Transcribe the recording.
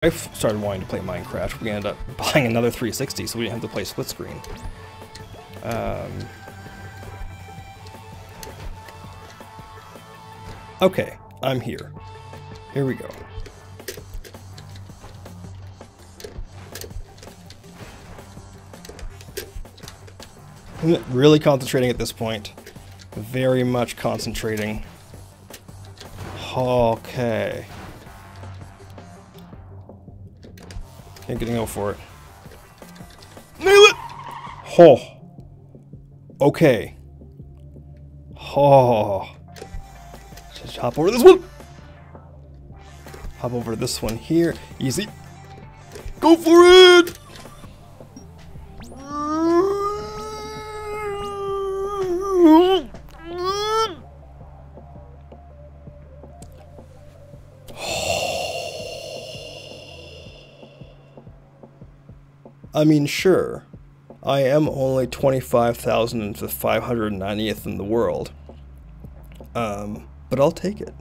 I started wanting to play Minecraft, we ended up buying another 360 so we didn't have to play split screen. Um, okay, I'm here. Here we go. Really concentrating at this point. Very much concentrating. Okay. Okay, gonna go for it. Nail it! Oh. Okay. Oh. Just hop over this one. Hop over this one here. Easy. Go for it! I mean, sure, I am only 25,590th in the world. Um, but I'll take it.